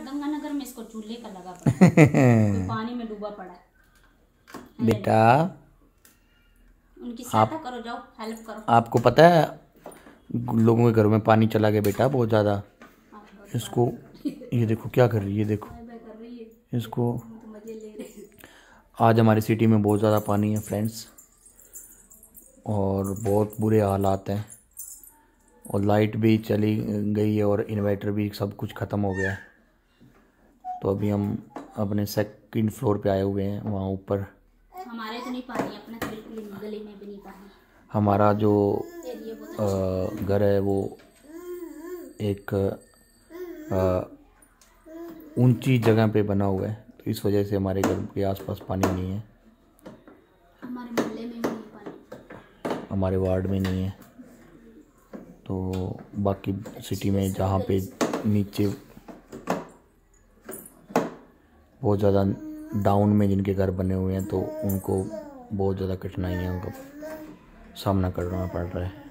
गंगानगर में इसको चूल्हे का लगा पड़ा। पानी में डूबा पड़ा है। बेटा उनकी सहायता करो जाओ हेल्प करो। आपको पता है लोगों के घरों में पानी चला गया बेटा बहुत ज़्यादा। इसको ये देखो क्या कर रही है देखो। इसको तो आज हमारी सिटी में बहुत ज़्यादा पानी है फ्रेंड्स और बहुत बुरे हालात हैं। और लाइट भी चली गई है और इन्वर्टर भी सब कुछ ख़त्म हो गया है। तो अभी हम अपने सेकंड फ्लोर पे आए हुए हैं वहाँ ऊपर। हमारे तो नहीं पानी अपना तो गली में भी नहीं पानी। हमारा जो एरिया घर है वो एक ऊँची जगह पे बना हुआ है तो इस वजह से हमारे घर के आसपास पानी नहीं है। हमारे मोहल्ले में भी नहीं पानी। हमारे वार्ड में नहीं है। तो बाकी सिटी में जहाँ पे नीचे बहुत ज़्यादा डाउन में जिनके घर बने हुए हैं तो उनको बहुत ज़्यादा कठिनाइयों का सामना करना पड़ रहा है।